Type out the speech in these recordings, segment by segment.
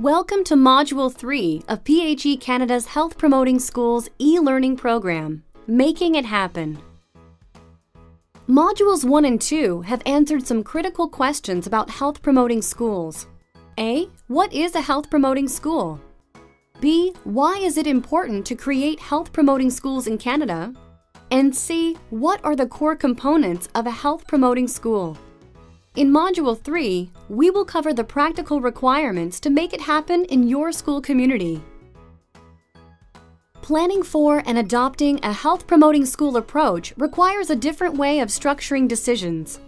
Welcome to Module 3 of PHE Canada's Health Promoting Schools e-learning program, Making It Happen. Modules 1 and 2 have answered some critical questions about health promoting schools. A. What is a health promoting school? B. Why is it important to create health promoting schools in Canada? And C. What are the core components of a health promoting school? In Module 3, we will cover the practical requirements to make it happen in your school community. Planning for and adopting a health promoting school approach requires a different way of structuring decisions.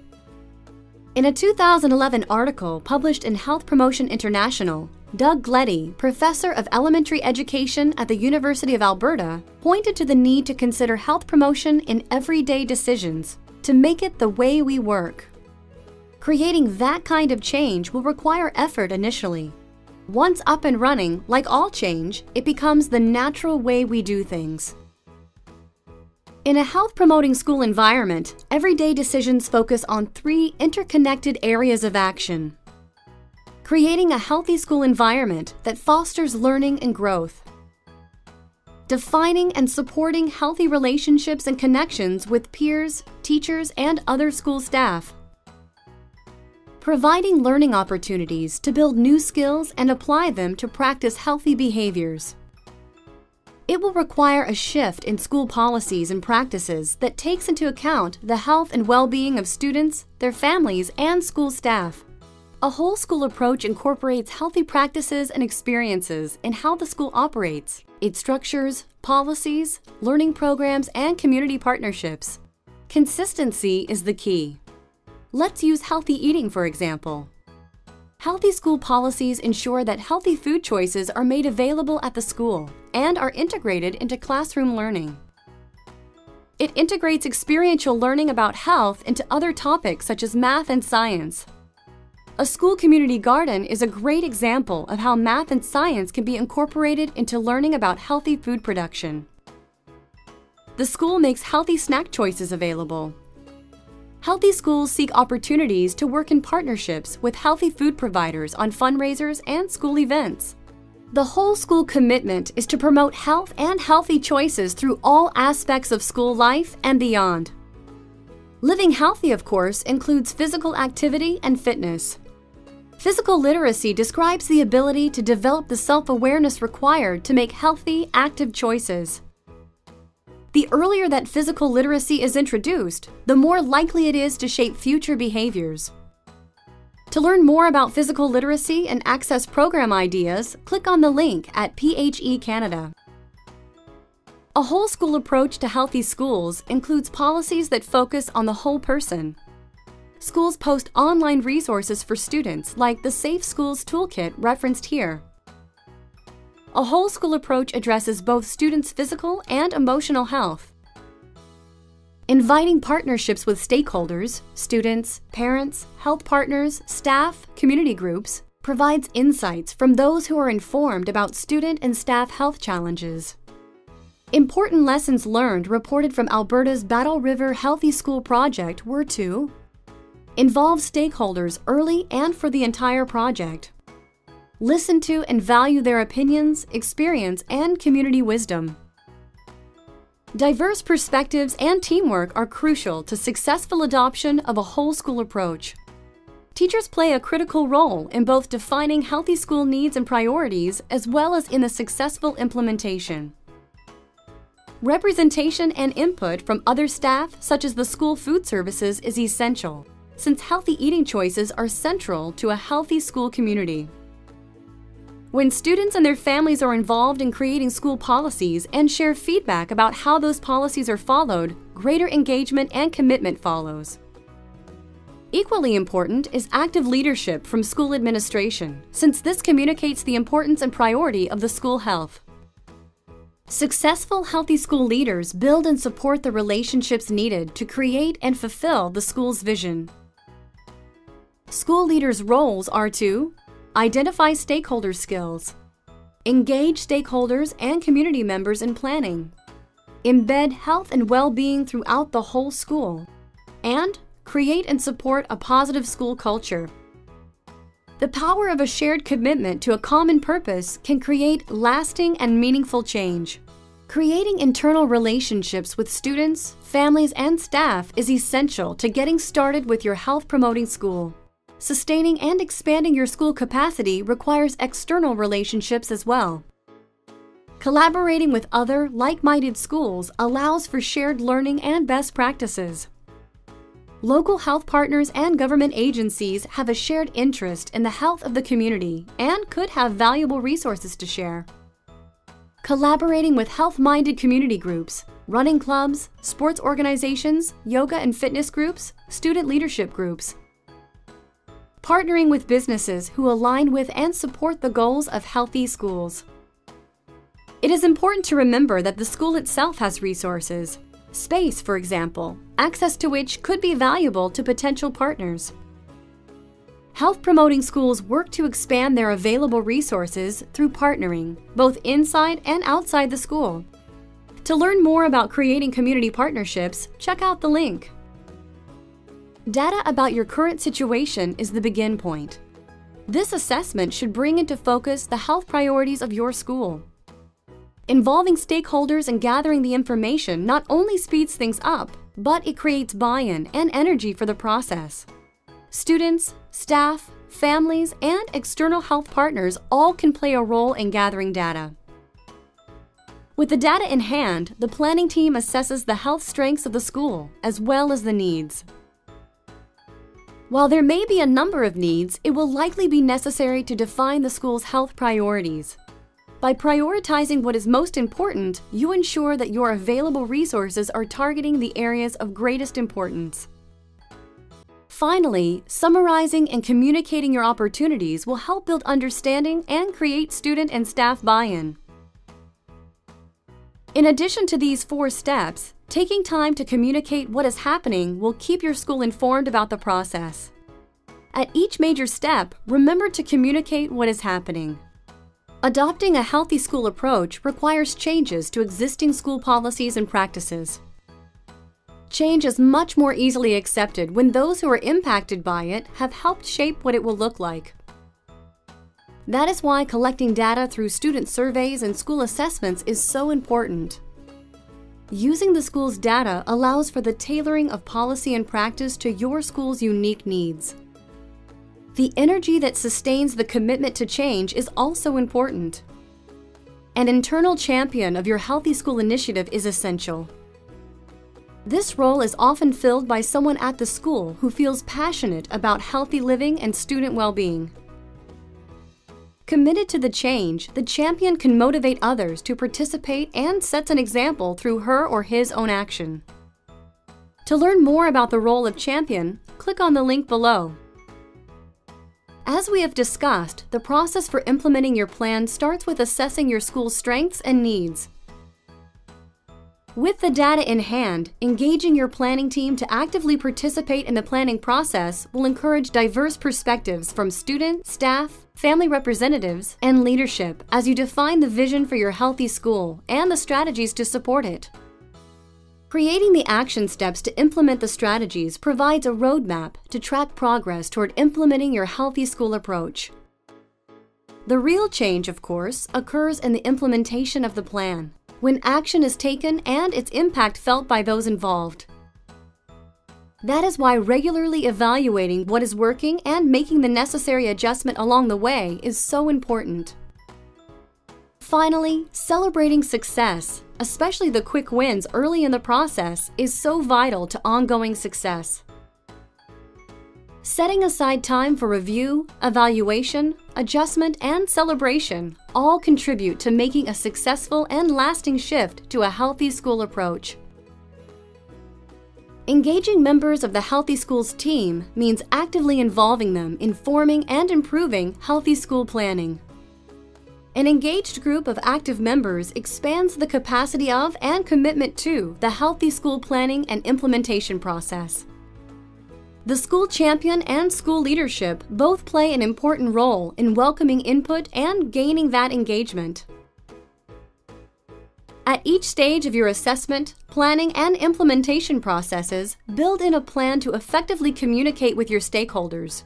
In a 2011 article published in Health Promotion International, Doug Gleddie, professor of elementary education at the University of Alberta, pointed to the need to consider health promotion in everyday decisions to make it the way we work. Creating that kind of change will require effort initially. Once up and running, like all change, it becomes the natural way we do things. In a health promoting school environment, everyday decisions focus on three interconnected areas of action. Creating a healthy school environment that fosters learning and growth. Defining and supporting healthy relationships and connections with peers, teachers, and other school staff providing learning opportunities to build new skills and apply them to practice healthy behaviors. It will require a shift in school policies and practices that takes into account the health and well-being of students, their families, and school staff. A whole school approach incorporates healthy practices and experiences in how the school operates, its structures, policies, learning programs, and community partnerships. Consistency is the key. Let's use healthy eating, for example. Healthy school policies ensure that healthy food choices are made available at the school and are integrated into classroom learning. It integrates experiential learning about health into other topics such as math and science. A school community garden is a great example of how math and science can be incorporated into learning about healthy food production. The school makes healthy snack choices available Healthy schools seek opportunities to work in partnerships with healthy food providers on fundraisers and school events. The whole school commitment is to promote health and healthy choices through all aspects of school life and beyond. Living healthy, of course, includes physical activity and fitness. Physical literacy describes the ability to develop the self awareness required to make healthy, active choices. The earlier that physical literacy is introduced, the more likely it is to shape future behaviors. To learn more about physical literacy and access program ideas, click on the link at PHE Canada. A whole school approach to healthy schools includes policies that focus on the whole person. Schools post online resources for students like the Safe Schools Toolkit referenced here. A whole school approach addresses both students' physical and emotional health. Inviting partnerships with stakeholders, students, parents, health partners, staff, community groups, provides insights from those who are informed about student and staff health challenges. Important lessons learned reported from Alberta's Battle River Healthy School Project were to involve stakeholders early and for the entire project, Listen to and value their opinions, experience, and community wisdom. Diverse perspectives and teamwork are crucial to successful adoption of a whole school approach. Teachers play a critical role in both defining healthy school needs and priorities as well as in the successful implementation. Representation and input from other staff, such as the school food services, is essential, since healthy eating choices are central to a healthy school community. When students and their families are involved in creating school policies and share feedback about how those policies are followed, greater engagement and commitment follows. Equally important is active leadership from school administration, since this communicates the importance and priority of the school health. Successful Healthy School leaders build and support the relationships needed to create and fulfill the school's vision. School leaders' roles are to Identify stakeholder skills. Engage stakeholders and community members in planning. Embed health and well-being throughout the whole school. And create and support a positive school culture. The power of a shared commitment to a common purpose can create lasting and meaningful change. Creating internal relationships with students, families, and staff is essential to getting started with your health promoting school. Sustaining and expanding your school capacity requires external relationships as well. Collaborating with other like minded schools allows for shared learning and best practices. Local health partners and government agencies have a shared interest in the health of the community and could have valuable resources to share. Collaborating with health minded community groups, running clubs, sports organizations, yoga and fitness groups, student leadership groups. Partnering with businesses who align with and support the goals of healthy schools. It is important to remember that the school itself has resources, Space, for example, access to which could be valuable to potential partners. Health promoting schools work to expand their available resources through partnering, both inside and outside the school. To learn more about creating community partnerships, check out the link. Data about your current situation is the begin point. This assessment should bring into focus the health priorities of your school. Involving stakeholders and gathering the information not only speeds things up, but it creates buy in and energy for the process. Students, staff, families, and external health partners all can play a role in gathering data. With the data in hand, the planning team assesses the health strengths of the school as well as the needs. While there may be a number of needs, it will likely be necessary to define the school's health priorities. By prioritizing what is most important, you ensure that your available resources are targeting the areas of greatest importance. Finally, summarizing and communicating your opportunities will help build understanding and create student and staff buy-in. In addition to these four steps, taking time to communicate what is happening will keep your school informed about the process. At each major step, remember to communicate what is happening. Adopting a healthy school approach requires changes to existing school policies and practices. Change is much more easily accepted when those who are impacted by it have helped shape what it will look like. That is why collecting data through student surveys and school assessments is so important. Using the school's data allows for the tailoring of policy and practice to your school's unique needs. The energy that sustains the commitment to change is also important. An internal champion of your Healthy School initiative is essential. This role is often filled by someone at the school who feels passionate about healthy living and student well being. Committed to the change, the champion can motivate others to participate and sets an example through her or his own action. To learn more about the role of champion, click on the link below. As we have discussed, the process for implementing your plan starts with assessing your school's strengths and needs. With the data in hand, engaging your planning team to actively participate in the planning process will encourage diverse perspectives from student, staff, family representatives, and leadership as you define the vision for your healthy school and the strategies to support it. Creating the action steps to implement the strategies provides a roadmap to track progress toward implementing your healthy school approach. The real change, of course, occurs in the implementation of the plan, when action is taken and its impact felt by those involved. That is why regularly evaluating what is working and making the necessary adjustment along the way is so important. Finally, celebrating success, especially the quick wins early in the process, is so vital to ongoing success. Setting aside time for review, evaluation, adjustment, and celebration all contribute to making a successful and lasting shift to a healthy school approach. Engaging members of the Healthy Schools team means actively involving them in forming and improving healthy school planning. An engaged group of active members expands the capacity of and commitment to the healthy school planning and implementation process. The school champion and school leadership both play an important role in welcoming input and gaining that engagement. At each stage of your assessment, planning, and implementation processes, build in a plan to effectively communicate with your stakeholders.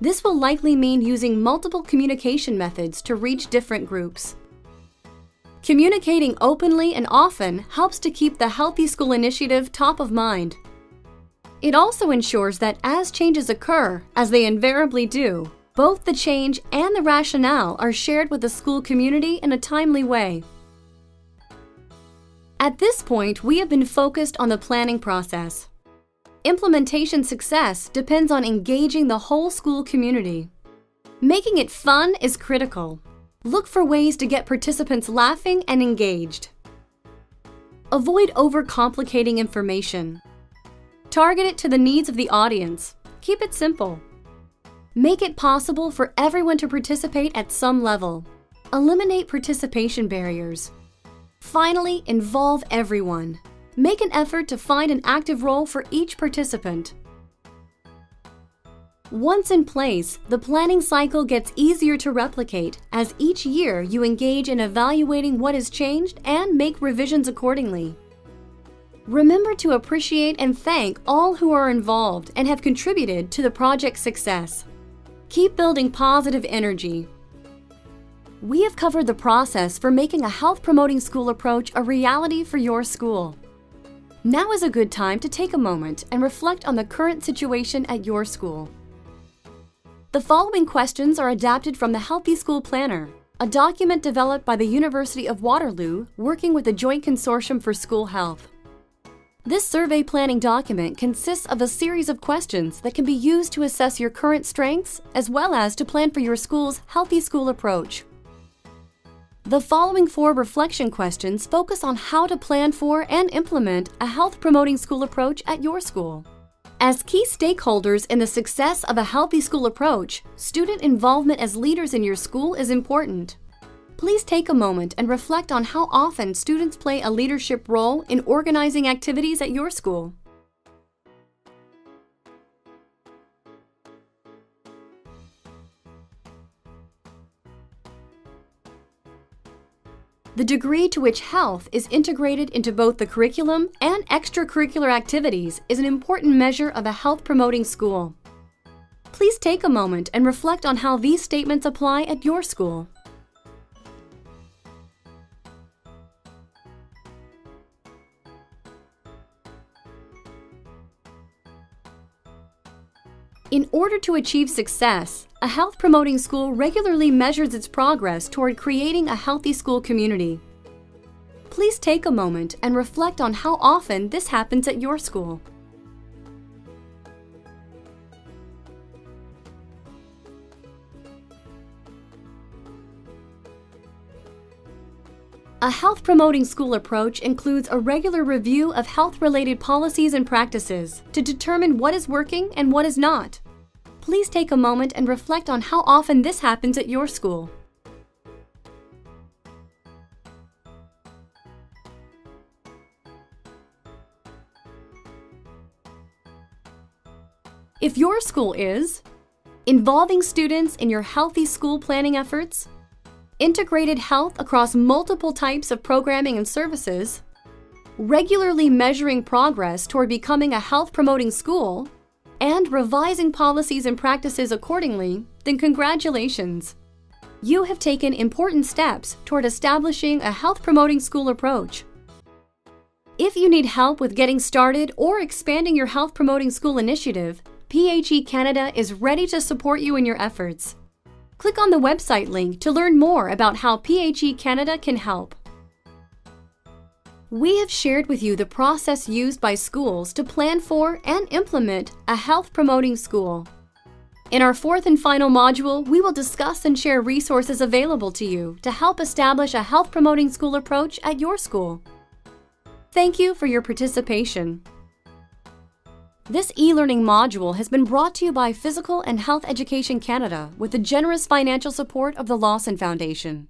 This will likely mean using multiple communication methods to reach different groups. Communicating openly and often helps to keep the Healthy School Initiative top of mind. It also ensures that as changes occur, as they invariably do, both the change and the rationale are shared with the school community in a timely way. At this point, we have been focused on the planning process. Implementation success depends on engaging the whole school community. Making it fun is critical. Look for ways to get participants laughing and engaged. Avoid overcomplicating information. Target it to the needs of the audience. Keep it simple. Make it possible for everyone to participate at some level. Eliminate participation barriers. Finally, involve everyone. Make an effort to find an active role for each participant. Once in place, the planning cycle gets easier to replicate as each year you engage in evaluating what has changed and make revisions accordingly. Remember to appreciate and thank all who are involved and have contributed to the project's success. Keep building positive energy. We have covered the process for making a health promoting school approach a reality for your school. Now is a good time to take a moment and reflect on the current situation at your school. The following questions are adapted from the Healthy School Planner, a document developed by the University of Waterloo working with the Joint Consortium for School Health. This survey planning document consists of a series of questions that can be used to assess your current strengths as well as to plan for your school's healthy school approach. The following four reflection questions focus on how to plan for and implement a health promoting school approach at your school. As key stakeholders in the success of a healthy school approach, student involvement as leaders in your school is important. Please take a moment and reflect on how often students play a leadership role in organizing activities at your school. The degree to which health is integrated into both the curriculum and extracurricular activities is an important measure of a health promoting school. Please take a moment and reflect on how these statements apply at your school. Order to achieve success, a health promoting school regularly measures its progress toward creating a healthy school community. Please take a moment and reflect on how often this happens at your school. A health promoting school approach includes a regular review of health related policies and practices to determine what is working and what is not. Please take a moment and reflect on how often this happens at your school. If your school is involving students in your healthy school planning efforts, integrated health across multiple types of programming and services, regularly measuring progress toward becoming a health promoting school, and revising policies and practices accordingly, then congratulations. You have taken important steps toward establishing a health promoting school approach. If you need help with getting started or expanding your health promoting school initiative, PHE Canada is ready to support you in your efforts. Click on the website link to learn more about how PHE Canada can help. We have shared with you the process used by schools to plan for and implement a health promoting school. In our fourth and final module, we will discuss and share resources available to you to help establish a health promoting school approach at your school. Thank you for your participation. This e-learning module has been brought to you by Physical and Health Education Canada with the generous financial support of the Lawson Foundation.